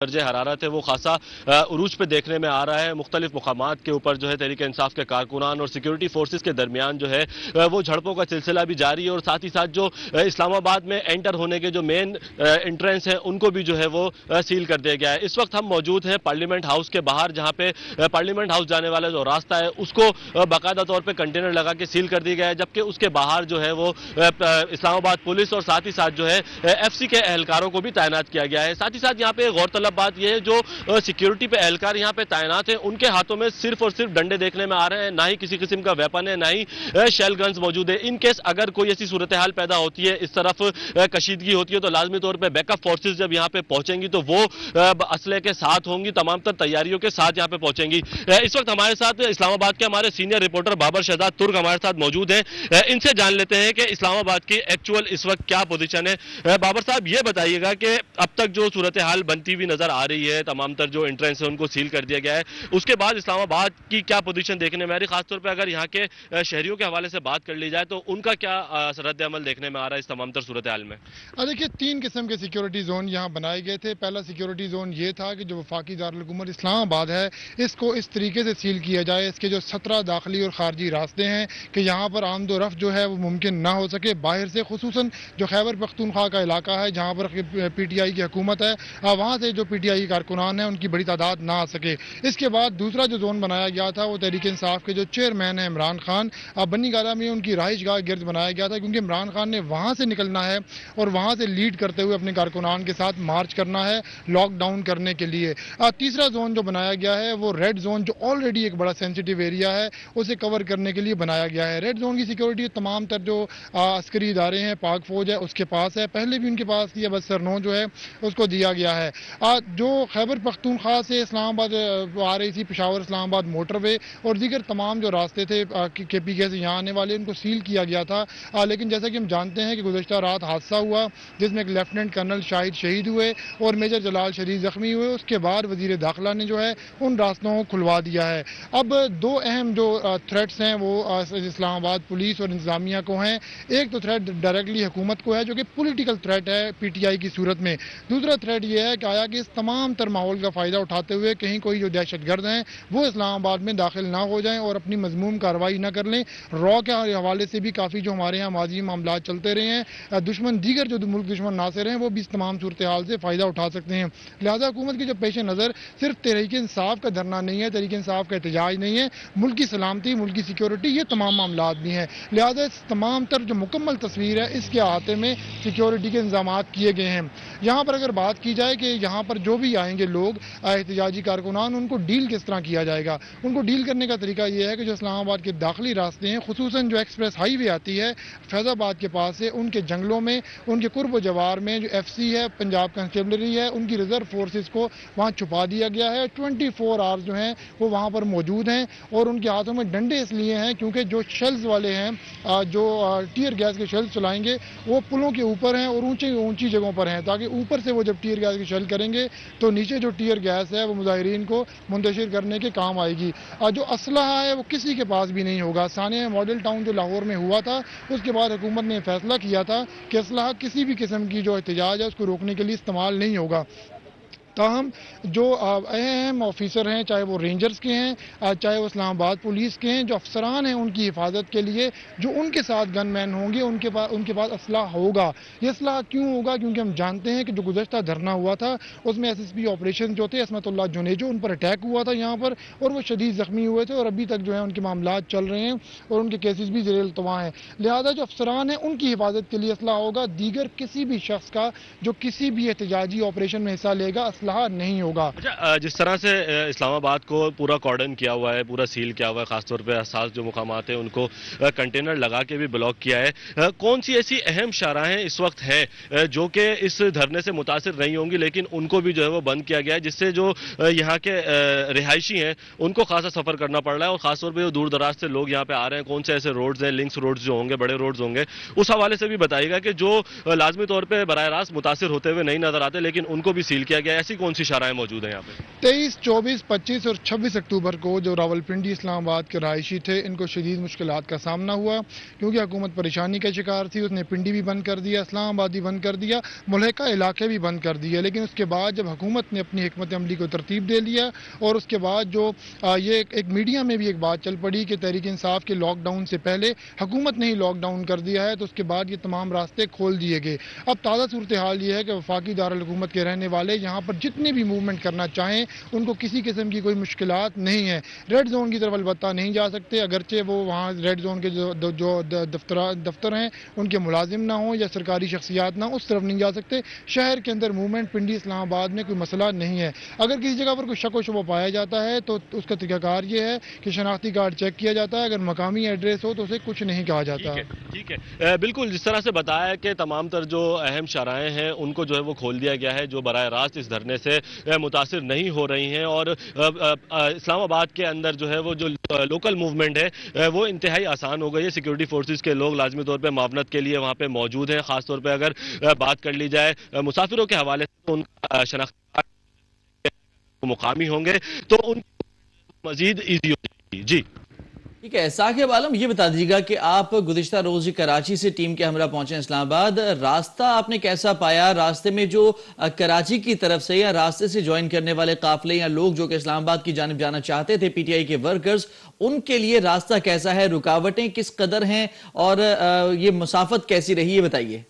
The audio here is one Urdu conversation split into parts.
درج حرارت ہے، وہ خاصا عروج پہ دیکھنے میں آ رہا ہے۔ مختلف مقامات کے اوپر جو ہے تحریک انصاف کے کارکنان اور سیکیورٹی فورسز کے درمیان جو ہے وہ جھڑپوں کا سلسلہ بھی جاری ہے۔ اور ساتھ ہی ساتھ جو اسلام آباد میں انٹر ہونے کے جو مین انٹرنس ہیں ان کو بھی جو ہے وہ سیل کر دیا گیا ہے۔ اس وقت ہم موجود ہیں پارلیمنٹ ہاؤس کے باہر، جہاں پہ پارلیمنٹ ہاؤس جانے والا جو راستہ ہے، اس کو باقاعدہ طور پہ کنٹینر لگا کے سیل کر دیا گیا ہے۔ جبکہ اس کے باہر جو ہے وہ اسلام آباد پولیس اور ساتھ ہی ساتھ جو ہے ایف سی کے اہلکاروں کو بھی تعینات کیا گیا ہے۔ ساتھ ہی ساتھ یہاں پہ غور طلب بات یہ ہے جو سیکیورٹی پہ اہلکار یہاں پہ تعینات ہیں، ان کے ہاتھوں میں صرف اور صرف ڈنڈے دیکھنے میں آ رہے ہیں، نہ ہی کسی قسم کا ویپن ہے، نہ ہی شیل گنز موجود ہے ان کیس اگر کوئی ایسی صورتحال پیدا ہوتی ہے، اس طرف کشیدگی ہوتی ہے، تو لازمی طور پہ بیک اپ فورسز جب یہاں پہ پہنچیں گی، تو وہ اسلحے کے ساتھ ہوں گی، تمام تر تیاریوں کے ساتھ یہاں پہ پہنچیں گی۔ اس وقت ہمارے ساتھ اسلام آباد کے ہمارے سینئر رپورٹر بابر شہزاد ترک ہمارے ساتھ موجود ہیں۔ ان سے جان لیتے ہیں کہ اسلام آباد کی ایکچول اس وقت کیا پوزیشن ہے۔ بابر صاحب، یہ بتائیے گا کہ اب تک جو صورتحال بنتی ہوئی نظر آ رہی ہے، تمام تر جو انٹرنس ہے، ان کو سیل کر دیا گیا ہے۔ اس کے بعد اسلام آباد کی کیا پوزیشن دیکھنے میں آ رہی خاص طور پہ اگر یہاں کے شہریوں کے حوالے سے بات کر لی جائے تو ان کا کیا رد عمل دیکھنے میں آ رہا ہے؟ اس تمام تر صورتحال میں۔ دیکھیے، تین قسم کے سیکیورٹی زون یہاں بنائے گئے تھے۔ پہلا سیکیورٹی زون یہ تھا کہ جو وفاقی دارالحکومت اسلام آباد ہے، اس کو اس طریقے سے سیل کیا جائے۔ اس کے جو سترہ داخلی اور خارجی راستے ہیں کہ یہاں پر آمد و رفت جو ہے وہ ممکن نہ ہو سکے۔ باہر سے خصوصاً جو خیبر پختونخوا کا علاقہ ہے، جہاں پر پی ٹی آئی کی حکومت ہے وہاں سے جو پی ٹی آئی کارکنان ہیں، ان کی بڑی تعداد نہ آ سکے۔ اس کے بعد دوسرا جو زون بنایا گیا تھا، وہ تحریک انصاف کے جو چیئرمین ہیں، عمران خان۔ بنی گالا میں ان کی رہائش گاہ گرد بنایا گیا تھا، کیونکہ عمران خان نے وہاں سے نکلنا ہے اور وہاں سے لیڈ کرتے ہوئے اپنے کارکنان کے ساتھ مارچ کرنا ہے لاک ڈاؤن کرنے کے لیے۔ تیسرا زون جو بنایا گیا ہے، وہ ریڈ زون جو آلریڈی ایک بڑا سینسٹیو ایریا ہے، اسے کور کرنے کے لیے بنایا گیا ہے۔ ریڈ زون کی سیکیورٹی تمام تر جو عسکری ادارے ہیں، پاک فوج ہے، اس کے پاس ہے۔ پہلے بھی ان کے پاس تھی بس سرنو جو ہے، اس کو دیا گیا ہے۔ جو خیبر پختونخوا سے اسلام آباد، آ رہی تھی، پشاور، اسلام آباد موٹر وے اور دیگر تمام جو راستے تھے کے پی کے سے یہاں آنے والے، ان کو سیل کیا گیا تھا۔ لیکن جیسا کہ ہم جانتے ہیں کہ گزشتہ رات حادثہ ہوا، جس میں ایک لیفٹنٹ کرنل شاہد شہید ہوئے اور میجر جلال شریف زخمی ہوئے۔ اس کے بعد وزیر داخلہ نے جو ہے، ان راستوں کو کھلوا دیا ہے۔ اب دو اہم جو تھریٹس ہیں، وہ اسلام آباد پولیس اور انتظامیہ کو ہیں۔ ایک تو تھریٹ ڈائریکٹلی حکومت کو ہے، جو کہ پولیٹیکل تھریٹ ہے، پی ٹی آئی کی صورت میں۔ دوسرا تھریٹ یہ ہے کہ آیا کہ اس تمام تر ماحول کا فائدہ اٹھاتے ہوئے کہیں کوئی جو دہشت گرد ہیں، وہ اسلام آباد میں داخل نہ ہو جائیں اور اپنی مضموم کارروائی نہ کر لیں۔ را کے حوالے سے بھی کافی جو ہمارے یہاں ماضی معاملات چلتے رہے ہیں۔ دشمن دیگر جو ملک دشمن ناصر ہیں، وہ بھی اس تمام صورتحال سے فائدہ اٹھا سکتے ہیں۔ لہٰذا حکومت کی جو پیش نظر صرف تحریک انصاف کا دھرنا نہیں ہے، تحریک انصاف کا احتجاج نہیں ہے۔ ملکی سلامتی ملکی سیکیورٹی، یہ تمام معاملات بھی ہیں۔ لہٰذا اس تمام تر جو مکمل تصویر ہے، اس کے احاطے میں سیکیورٹی کے انتظامات کیے گئے ہیں۔ یہاں پر اگر بات کی جائے کہ یہاں پر جو بھی آئیں گے لوگ، احتجاجی کارکنان، ان کو ڈیل کس طرح کیا جائے گا؟ ان کو ڈیل کرنے کا طریقہ یہ ہے کہ جو اسلام آباد کے داخلی راستے ہیں، خصوصاً جو ایکسپریس ہائی وے آتی ہے، فیض آباد کے پاس سے، ان کے جنگلوں میں، ان کے قرب و جوار میں جو ایف سی ہے، پنجاب کنسٹیبلری ہے، ان کی ریزرو فورسز کو وہاں چھپا دیا گیا ہے۔ ٹوئنٹی فور آورز جو ہیں، وہ وہاں پر موجود ہیں اور ان کے ہاتھوں میں ڈنڈے اس لیے ہیں کیونکہ جو شیلز والے ہیں جو ٹیئر گیس کے شیلز چلائیں گے، وہ پلوں کے اوپر ہیں اور اونچی اونچی جگہوں پر ہیں تاکہ اوپر سے وہ جب ٹیئر گیس کے شیل کریں گے تو نیچے جو ٹیئر گیس ہے وہ مظاہرین کو منتشر کرنے کے کام آئے گی۔ جو اسلحہ ہے وہ کسی کے پاس بھی نہیں ہوگا۔ ثانیہ ماڈل ٹاؤن جو لاہور میں ہوا تھا، اس کے بعد حکومت نے فیصلہ کیا تھا کہ اسلحہ کسی بھی قسم کی جو احتجاج ہے، اس کو روکنے کے لیے استعمال نہیں ہوگا۔ تاہم، جو اہم آفیسر ہیں، چاہے وہ رینجرز کے ہیں چاہے وہ اسلام آباد پولیس کے ہیں، جو افسران ہیں، ان کی حفاظت کے لیے جو ان کے ساتھ گن مین ہوں گے، ان کے پاس ان کے پاس اسلحہ ہوگا۔ یہ اسلحہ کیوں ہوگا؟ کیونکہ ہم جانتے ہیں کہ جو گزشتہ دھرنا ہوا تھا، اس میں ایس ایس پی آپریشن جو تھے اسمت اللہ جنیجو، ان پر اٹیک ہوا تھا یہاں پر، اور وہ شدید زخمی ہوئے تھے، اور ابھی تک جو ہے ان کے معاملات چل رہے ہیں، اور ان کے کیسز بھی زیر التوا ہیں۔ لہذا جو افسران ہیں، ان کی حفاظت کے لیے اسلحہ ہوگا۔ دیگر کسی بھی شخص کا جو کسی بھی احتجاجی آپریشن میں حصہ لے گا اسلحہ نہیں ہوگا۔ اچھا، جس طرح سے اسلام آباد کو پورا کارڈن کیا ہوا ہے، پورا سیل کیا ہوا ہے، خاص طور پہ احساس جو مقامات ہیں، ان کو کنٹینر لگا کے بھی بلاک کیا ہے۔ کون سی ایسی اہم شاہراہیں اس وقت ہے جو کہ اس دھرنے سے متاثر نہیں ہوں گی، لیکن ان کو بھی جو ہے وہ بند کیا گیا ہے، جس سے جو یہاں کے رہائشی ہیں، ان کو خاصا سفر کرنا پڑ رہا ہے اور خاص طور پہ جو دور دراز سے لوگ یہاں پہ آ رہے ہیں، کون سے ایسے روڈز ہیں لنکس روڈز جو ہوں گے، بڑے روڈز ہوں گے، اس حوالے سے بھی بتائیے گا کہ جو لازمی طور پہ براہ راست متاثر ہوتے ہوئے نہیں نظر آتے، لیکن ان کو بھی سیل کیا گیا ہے۔ ایسی کون سی شارائیں موجود ہیں یہاں پہ؟ تیئیس، چوبیس، پچیس اور چھبیس اکتوبر کو جو راول پنڈی اسلام آباد کے رہائشی تھے، ان کو شدید مشکلات کا سامنا ہوا کیونکہ حکومت پریشانی کا شکار تھی، اس نے پنڈی بھی بند کر دیا، اسلام آباد بھی بند کر دیا، ملحقہ علاقے بھی بند کر دیے، لیکن اس کے بعد جب حکومت نے اپنی حکمت عملی کو ترتیب دے لیا اور اس کے بعد جو یہ ایک میڈیا میں بھی ایک بات چل پڑی کہ تحریک انصاف کے لاک ڈاؤن سے پہلے حکومت نے ہی لاک ڈاؤن کر دیا ہے تو اس کے بعد یہ تمام راستے کھول دیے گئے۔ اب تازہ صورتحال یہ ہے کہ وفاقی دارالحکومت کے رہنے والے یہاں پر جتنی بھی موومنٹ کرنا چاہیں، ان کو کسی قسم کی کوئی مشکلات نہیں ہیں۔ ریڈ زون کی طرف البتہ نہیں جا سکتے، اگرچہ وہ وہاں ریڈ زون کے جو جو دفتر ہیں، ان کے ملازم نہ ہوں یا سرکاری شخصیات نہ اس طرف نہیں جا سکتے۔ شہر کے اندر موومنٹ پنڈی اسلام آباد میں کوئی مسئلہ نہیں ہے۔ اگر کسی جگہ پر کوئی شک و شبہ پایا جاتا ہے، تو اس کا طریقہ کار یہ ہے کہ شناختی کارڈ چیک کیا جاتا ہے۔ اگر مقامی ایڈریس ہو، تو اسے کچھ نہیں کہا جاتا۔ ٹھیک ہے بالکل، جس طرح سے بتایا کہ تمام تر جو اہم شرائیں ہیں، ان کو جو ہے وہ کھول دیا گیا ہے، جو براہ راست اس دھرنے کرنے سے متاثر نہیں ہو رہی ہیں اور اسلام آباد کے اندر جو ہے وہ جو لوکل موومنٹ ہے وہ انتہائی آسان ہو گئی ہے۔ سیکیورٹی فورسز کے لوگ لازمی طور پہ معاونت کے لیے وہاں پہ موجود ہیں۔ خاص طور پہ اگر بات کر لی جائے مسافروں کے حوالے سے ان کا شناخت مقامی ہوں گے۔ تو ان مزید ایزی ہو جائے گی جی۔ ٹھیک ہے ثاقب عالم، یہ بتا دیجیے گا کہ آپ گزشتہ روز کراچی سے ٹیم کے ہمراہ پہنچے ہیں اسلام آباد۔ راستہ آپ نے کیسا پایا؟ راستے میں جو کراچی کی طرف سے یا راستے سے جوائن کرنے والے قافلے یا لوگ جو کہ اسلام آباد کی جانب جانا چاہتے تھے، پی ٹی آئی کے ورکرز، ان کے لیے راستہ کیسا ہے؟ رکاوٹیں کس قدر ہیں؟ اور یہ مسافت کیسی رہی؟ ہے بتائیے۔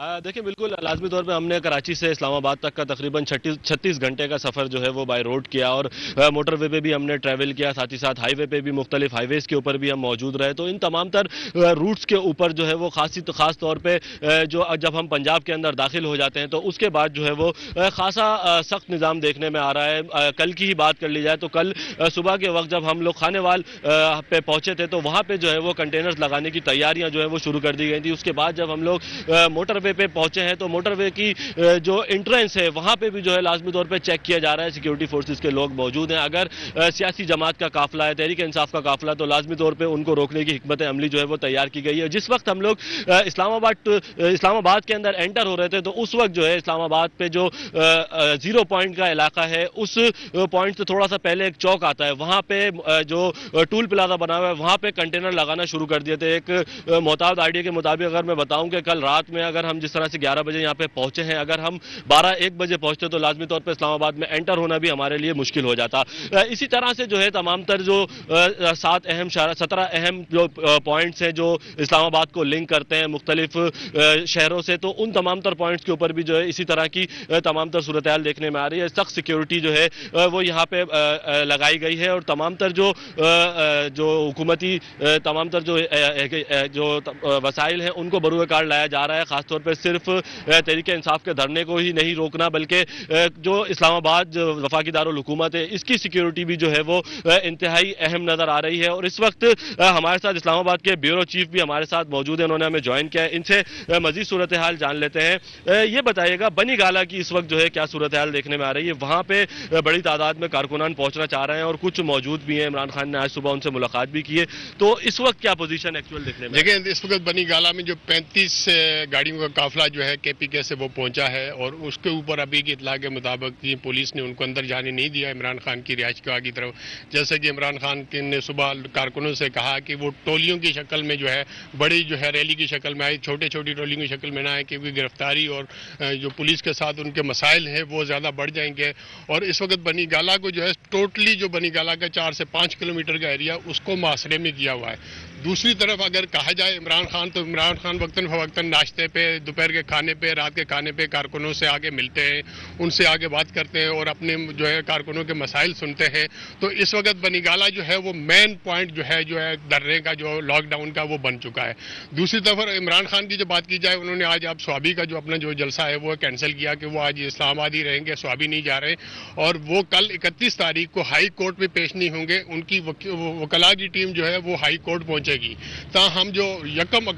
دیکھیں، بالکل لازمی طور پہ ہم نے کراچی سے اسلام آباد تک کا تقریباً چھتیس گھنٹے کا سفر جو ہے وہ بائی روڈ کیا اور موٹر وے پہ بھی ہم نے ٹریول کیا، ساتھ ہی ساتھ ہائی وے پہ بھی مختلف ہائی ویز کے اوپر بھی ہم موجود رہے۔ تو ان تمام تر روٹس کے اوپر جو ہے وہ خاصی خاص طور پہ جو جب ہم پنجاب کے اندر داخل ہو جاتے ہیں تو اس کے بعد جو ہے وہ خاصا سخت نظام دیکھنے میں آ رہا ہے۔ کل کی ہی بات کر لی جائے تو کل صبح کے وقت جب ہم لوگ خانے وال پہ پہنچے تھے تو وہاں پہ جو ہے وہ کنٹینرز لگانے کی تیاریاں جو ہے وہ شروع کر دی گئی تھیں۔ اس کے بعد جب ہم لوگ موٹر وے وے پہ پہنچے ہیں تو موٹر وے کی جو انٹرنس ہے، وہاں پہ بھی جو ہے لازمی طور پہ چیک کیا جا رہا ہے۔ سیکیورٹی فورسز کے لوگ موجود ہیں۔ اگر سیاسی جماعت کا کافلہ ہے، تحریک انصاف کا کافلہ تو لازمی طور پہ ان کو روکنے کی حکمت عملی جو ہے وہ تیار کی گئی ہے۔ جس وقت ہم لوگ اسلام آباد اسلام آباد کے اندر انٹر ہو رہے تھے، تو اس وقت جو ہے اسلام آباد پہ جو زیرو پوائنٹ کا علاقہ ہے، اس پوائنٹ سے تھوڑا سا پہلے ایک چوک آتا ہے۔ وہاں پہ جو ٹول پلازا بنا ہوا ہے، وہاں پہ کنٹینر لگانا شروع کر دیے تھے۔ ایک محتاط آئیڈیا کے مطابق اگر میں بتاؤں کہ کل رات میں اگر ہم جس طرح سے گیارہ بجے یہاں پہ پہنچے ہیں، اگر ہم بارہ ایک بجے پہنچتے تو لازمی طور پہ اسلام آباد میں انٹر ہونا بھی ہمارے لیے مشکل ہو جاتا۔ اسی طرح سے جو ہے تمام تر جو سات اہم سترہ اہم جو پوائنٹس ہیں جو اسلام آباد کو لنک کرتے ہیں مختلف شہروں سے، تو ان تمام تر پوائنٹس کے اوپر بھی جو ہے اسی طرح کی تمام تر صورتحال دیکھنے میں آ رہی ہے۔ سخت سیکیورٹی جو ہے وہ یہاں پہ لگائی گئی ہے اور تمام تر جو جو حکومتی تمام تر جو جو وسائل ہیں، ان کو بروئے کار لایا جا رہا ہے، خاص طور پہ صرف تحریک انصاف کے دھرنے کو ہی نہیں روکنا، بلکہ جو اسلام آباد وفاقی دارالحکومت ہے، اس کی سیکیورٹی بھی جو ہے وہ انتہائی اہم نظر آ رہی ہے۔ اور اس وقت ہمارے ساتھ اسلام آباد کے بیورو چیف بھی ہمارے ساتھ موجود ہیں، انہوں نے ہمیں جوائن کیا ہے۔ ان سے مزید صورتحال جان لیتے ہیں۔ یہ بتائیے گا، بنی گالا کی اس وقت جو ہے کیا صورتحال دیکھنے میں آ رہی ہے؟ وہاں پہ بڑی تعداد میں کارکنان پہنچنا چاہ رہے ہیں اور کچھ موجود بھی ہیں۔ عمران خان نے آج صبح ان سے ملاقات بھی کیے تو اس وقت کیا پوزیشن ایکچوئل دیکھنے میں دیکھیں، اس وقت بنی گالا میں جو پینتیس گاڑیوں کا قافلہ جو ہے کے پی کے سے وہ پہنچا ہے اور اس کے اوپر ابھی کی اطلاع کے مطابق پولیس نے ان کو اندر جانے نہیں دیا، عمران خان کی رہائش گاہ کی طرف۔ جیسے کہ عمران خان نے صبح کارکنوں سے کہا کہ وہ ٹولیوں کی شکل میں جو ہے، بڑی جو ہے ریلی کی شکل میں آئی، چھوٹے چھوٹی ٹولیوں کی شکل میں نہ آئے کیونکہ گرفتاری اور جو پولیس کے ساتھ ان کے مسائل ہیں وہ زیادہ بڑھ جائیں گے۔ اور اس وقت بنی گالا کو جو ہے، ٹوٹلی جو بنی گالا کا چار سے پانچ کلومیٹر کا ایریا اس کو محاصرے میں دیا ہوا ہے۔ دوسری طرف اگر کہا جائے عمران خان، تو عمران خان وقتاً فوقتاً ناشتے پہ، دوپہر کے کھانے پہ، رات کے کھانے پہ کارکنوں سے آگے ملتے ہیں، ان سے آگے بات کرتے ہیں اور اپنے جو ہے کارکنوں کے مسائل سنتے ہیں۔ تو اس وقت بنیگالا جو ہے وہ مین پوائنٹ جو ہے جو ہے درنے کا، جو لاک ڈاؤن کا وہ بن چکا ہے۔ دوسری طرف عمران خان کی جو بات کی جائے، انہوں نے آج آپ سوابی کا جو اپنا جو جلسہ ہے، وہ کینسل کیا کہ وہ آج اسلام آباد ہی رہیں گے، سوابی نہیں جا رہے۔ اور وہ کل اکتیس تاریخ کو ہائی کورٹ میں پیش نہیں ہوں گے، ان کی وکلا کی ٹیم جو ہے وہ ہائی کورٹ پہنچے پہنچے گی۔ تاہم جو یکم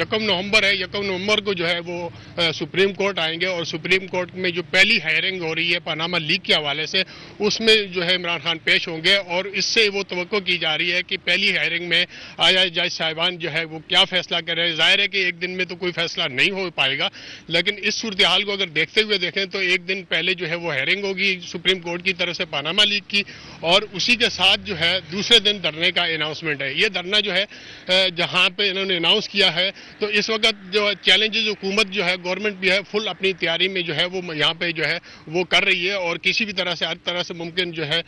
یکم نومبر ہے، یکم نومبر کو جو ہے وہ سپریم کورٹ آئیں گے اور سپریم کورٹ میں جو پہلی ہائرنگ ہو رہی ہے پاناما لیگ کے حوالے سے، اس میں جو ہے عمران خان پیش ہوں گے اور اس سے وہ توقع کی جا رہی ہے کہ پہلی ہائرنگ میں آیا جج صاحبان جو ہے وہ کیا فیصلہ کر رہے ہیں۔ ظاہر ہے کہ ایک دن میں تو کوئی فیصلہ نہیں ہو پائے گا، لیکن اس صورتحال کو اگر دیکھتے ہوئے دیکھیں تو ایک دن پہلے جو ہے وہ ہیرنگ ہوگی سپریم کورٹ کی طرف سے پاناما لیگ کی اور اسی کے ساتھ جو ہے دوسرے دن دھرنے کا اناؤنسمنٹ ہے۔ یہ دھرنا جو ہے جہاں پہ انہوں نے اناؤنس کیا ہے، تو اس وقت جو چیلنجز حکومت جو ہے گورنمنٹ بھی ہے فل اپنی تیاری میں جو ہے، وہ یہاں پہ جو ہے، وہ کر رہی ہے اور کسی بھی طرح سے، ہر طرح سے ممکن جو ہے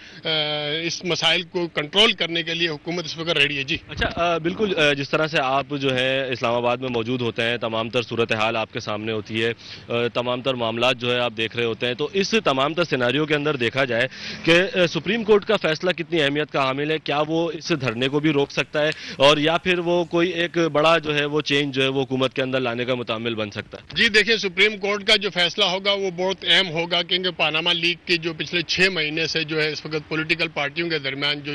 اس مسائل کو کنٹرول کرنے کے لیے حکومت اس وقت ریڈی ہے۔ جی۔ اچھا بالکل جس طرح سے آپ جو ہے اسلام آباد میں موجود ہوتے ہیں، تمام تر صورتحال آپ کے سامنے ہوتی ہے تمام تر معاملات جو ہے آپ دیکھ رہے ہوتے ہیں، تو اس تمام تر سیناریوں کے اندر دیکھا جائے کہ سپریم کورٹ کا فیصلہ کتنی اہمیت کا حامل ہے؟ کیا وہ اس دھرنے کو بھی روک سکتا ہے؟ اور یا پھر وہ کوئی ایک بڑا جو ہے وہ چینج جو ہے وہ حکومت کے اندر لانے کا متعمل بن سکتا ہے۔ جی دیکھیں سپریم کورٹ کا جو فیصلہ ہوگا وہ بہت اہم ہوگا، کیونکہ پاناما لیگ کے جو پچھلے چھ مہینے سے جو ہے اس وقت پولیٹیکل پارٹیوں کے درمیان جو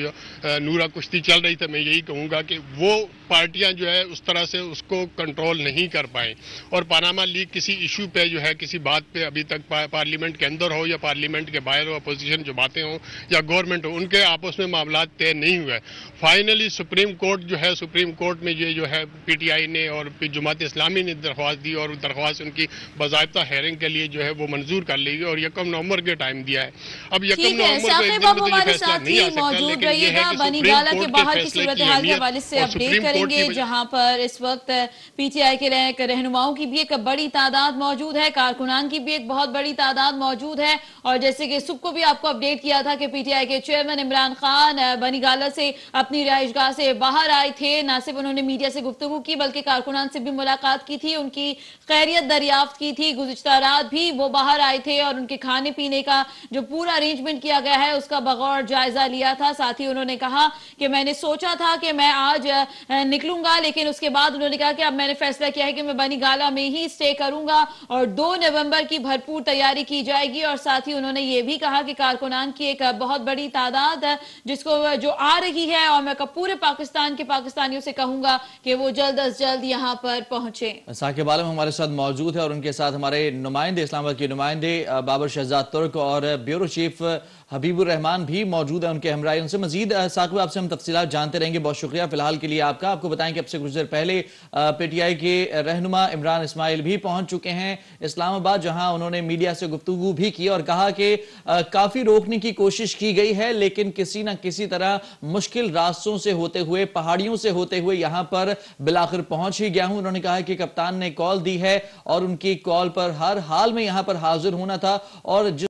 نورا کشتی چل رہی تھی، میں یہی کہوں گا کہ وہ پارٹیاں جو ہے اس طرح سے اس کو کنٹرول نہیں کر پائیں۔ اور پاناما لیگ کسی ایشو پہ جو ہے، کسی بات پہ ابھی تک پارلیمنٹ کے اندر ہو یا پارلیمنٹ کے باہر ہو اپوزیشن جو باتیں ہوں یا گورنمنٹ ہو، ان کے آپس میں معاملات طے نہیں ہوئے۔ فائنلی سپریم کورٹ جو ہے سپریم کورٹ میں یہ جو ہے پی ٹی آئی نے اور جماعت اسلامی نے درخواست دی اور درخواست ان کی باضابطہ ہیئرنگ کے لیے جو ہے وہ منظور کر لی گئی اور یکم نومبر کے ٹائم دیا ہے۔ اب یکم ہے نومبر کو یہ فیصلہ نہیں ہی آ سکتا لیکن یہ ہے کہ سپریم گالا کے کورٹ باہر کی صورتحال کے اہمیت حوالے سے اور اپڈیٹ سپریم کریں کورٹ کی گے جہاں پر اس وقت پی ٹی آئی کے رہ- رہنماؤں کی بھی ایک بڑی تعداد موجود ہے کارکنان کی بھی ایک بہت بڑی تعداد موجود ہے۔ اور جیسے کہ صبح کو بھی آپ کو اپڈیٹ کیا تھا کہ پی ٹی آئی کے چیئرمین عمران خان بنی گالا سے اپنی رہائش گاہ سے باہر آئے تھے، نہ صرف انہوں نے میڈیا سے گفتگو کی، بلکہ کارکنان سے بھی ملاقات کی تھی، ان کی خیریت دریافت کی تھی، گزشتہ رات بھی وہ باہر آئے تھے اور ان کے کھانے پینے کا جو پورا ارینجمنٹ کیا گیا ہے، اس کا بغور جائزہ لیا تھا۔ ساتھ ہی انہوں نے کہا کہ میں نے سوچا تھا کہ میں آج نکلوں گا، لیکن اس کے بعد انہوں نے کہا کہ اب میں نے فیصلہ کیا ہے کہ میں بنی گالا میں ہی اسٹے کروں گا اور دو نومبر کی بھرپور تیاری کی جائے گی۔ اور ساتھ ہی انہوں نے یہ بھی کہا کہ کارکنان کی ایک بہت بڑی تعداد، جس کو جو آ رہی ہے، اور میں پورے پاکستان کے پاکستان پاکستانیوں سے کہوں گا کہ وہ جلد از جلد یہاں پر پہنچے ثاقب عالم ہمارے ساتھ موجود ہے اور ان کے ساتھ ہمارے نمائندے، اسلام آباد کے نمائندے بابر شہزاد ترک اور بیورو چیف حبیب الرحمان بھی موجود ہیں ان کے ہمراہ ان سے مزید آ، ثاقب آپ سے ہم تفصیلات جانتے رہیں گے۔ بہت شکریہ فی الحال کے لیے آپ کا۔ آپ کو بتائیں کہ اب سے کچھ دیر پہلے پی ٹی آئی کے رہنما عمران اسماعیل بھی پہنچ چکے ہیں اسلام آباد جہاں انہوں نے میڈیا سے گفتگو بھی کی اور کہا کہ کافی روکنے کی کوشش کی گئی ہے لیکن کسی نہ کسی طرح مشکل راستوں سے ہوتے ہوئے پہاڑیوں سے ہوتے ہوئے یہاں پر بلاخر پہنچ ہی گیا ہوں۔ انہوں نے کہا کہ کپتان نے کال دی ہے اور ان کی کال پر ہر حال میں یہاں پر حاضر ہونا تھا اور جس